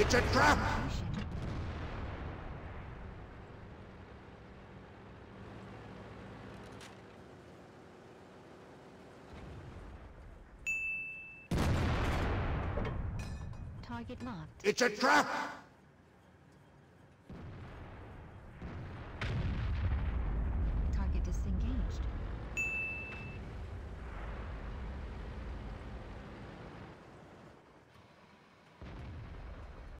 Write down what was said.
It's a trap! Target marked. It's a trap!